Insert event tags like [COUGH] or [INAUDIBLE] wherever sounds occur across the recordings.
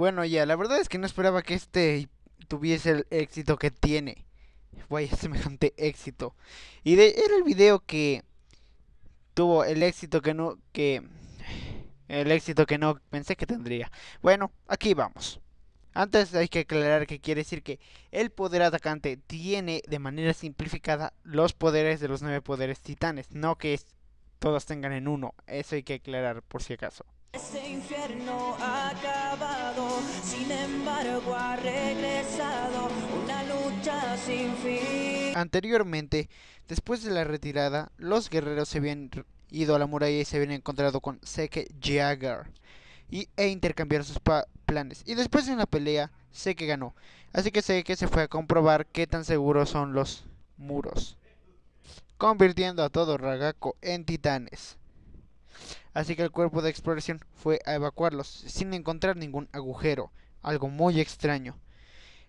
Bueno, ya, la verdad es que no esperaba que este tuviese el éxito que tiene. Vaya, [LAUGHS] semejante éxito. Y de, era el video que tuvo el éxito que no que el éxito que no pensé que tendría. Bueno, aquí vamos. Antes hay que aclarar que quiere decir que el poder atacante tiene de manera simplificada los poderes de los nueve poderes titanes, no que todos tengan en uno. Eso hay que aclarar por si acaso. Este infierno ha acabado, sin embargo ha regresado una lucha sin fin. Anteriormente, después de la retirada, los guerreros se habían ido a la muralla y se habían encontrado con Seke Jagger y, e intercambiaron sus planes. Y después de una pelea, Seke ganó. Así que Seke se fue a comprobar qué tan seguros son los muros, convirtiendo a todo Ragako en titanes así que el cuerpo de exploración fue a evacuarlos sin encontrar ningún agujero, algo muy extraño.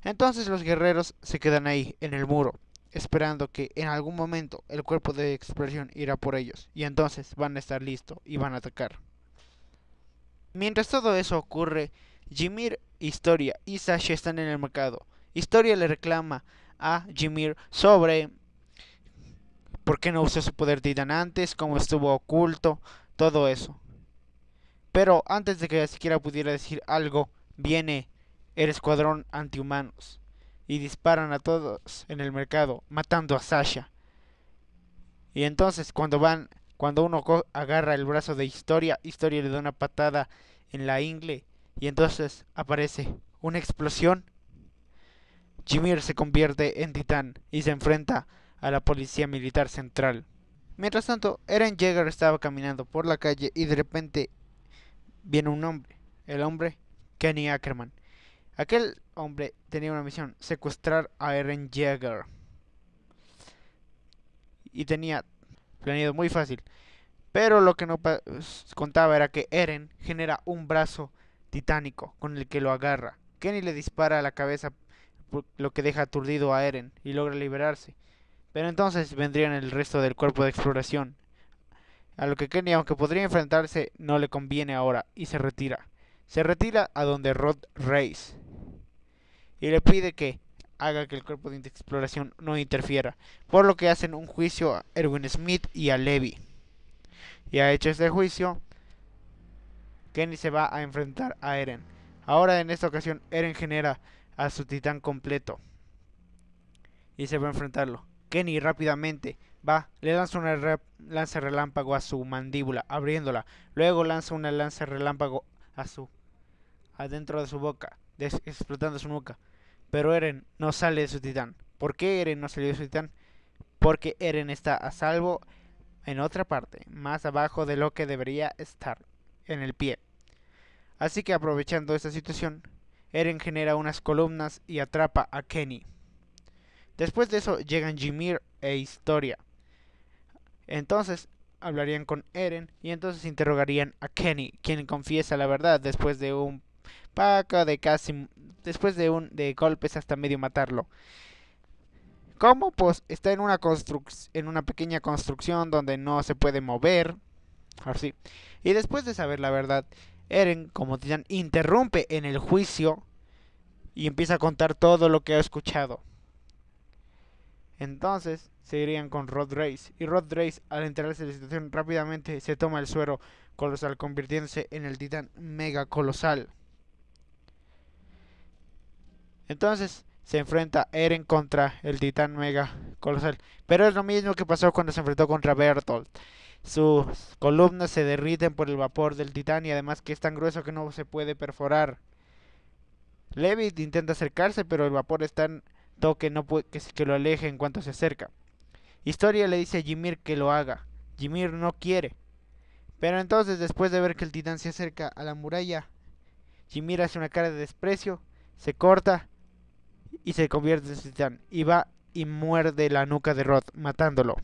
Entonces los guerreros se quedan ahí, en el muro, esperando que en algún momento el cuerpo de exploración irá por ellos, y entonces van a estar listos y van a atacar. Mientras todo eso ocurre, Jimir, Historia y Sasha están en el mercado. Historia le reclama a Jimir sobre por qué no usó su poder titan antes, cómo estuvo oculto, todo eso. Pero antes de que siquiera pudiera decir algo, viene el escuadrón antihumanos y disparan a todos en el mercado, matando a Sasha. Y entonces cuando van, cuando uno agarra el brazo de Historia, Historia le da una patada en la ingle y entonces aparece una explosión. Jimir se convierte en titán y se enfrenta a la policía militar central. Mientras tanto, Eren Jaeger estaba caminando por la calle y de repente viene un hombre. El hombre, Kenny Ackerman. Aquel hombre tenía una misión, secuestrar a Eren Jaeger. Y tenía planeado muy fácil. Pero lo que no contaba era que Eren genera un brazo titánico con el que lo agarra. Kenny le dispara a la cabeza, lo que deja aturdido a Eren y logra liberarse. Pero entonces vendrían el resto del cuerpo de exploración. A lo que Kenny, aunque podría enfrentarse, no le conviene ahora y se retira. Se retira a donde Rod Race y le pide que haga que el cuerpo de exploración no interfiera, por lo que hacen un juicio a Erwin Smith y a Levi. Y ha hecho este juicio, Kenny se va a enfrentar a Eren. Ahora en esta ocasión Eren genera a su titán completo y se va a enfrentarlo. Kenny rápidamente va, le lanza una lanza relámpago a su mandíbula, abriéndola. Luego lanza una lanza relámpago a su adentro de su boca, explotando su nuca. Pero Eren no sale de su titán. ¿Por qué Eren no salió de su titán? Porque Eren está a salvo en otra parte, más abajo de lo que debería estar, en el pie. Así que aprovechando esta situación, Eren genera unas columnas y atrapa a Kenny. Después de eso llegan Jimir e Historia. Entonces hablarían con Eren y entonces interrogarían a Kenny, quien confiesa la verdad después de un paco de casi después de un de golpes hasta medio matarlo. ¿Cómo? Pues está en una en una pequeña construcción donde no se puede mover. Así. Y después de saber la verdad, Eren, como titán, interrumpe en el juicio y empieza a contar todo lo que ha escuchado. Entonces se irían con Rod Race. Y Rod Race, al enterarse de la situación, rápidamente se toma el suero colosal, convirtiéndose en el titán mega colosal. Entonces se enfrenta Eren contra el titán mega colosal. Pero es lo mismo que pasó cuando se enfrentó contra Bertolt. Sus columnas se derriten por el vapor del titán y además que es tan grueso que no se puede perforar. Levitt intenta acercarse, pero el vapor es tan toque no puede, que, que lo aleje en cuanto se acerca. Historia le dice a Jimir que lo haga. Jimir no quiere. Pero entonces, después de ver que el titán se acerca a la muralla, Jimir hace una cara de desprecio, se corta y se convierte en titán. Y va y muerde la nuca de Rod, matándolo.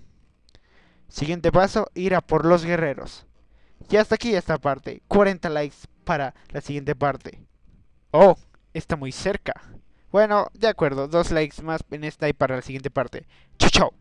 Siguiente paso, ir a por los guerreros. Y hasta aquí esta parte. 40 likes para la siguiente parte. Oh, está muy cerca. Bueno, de acuerdo, dos likes más en esta y para la siguiente parte. Chau, chau.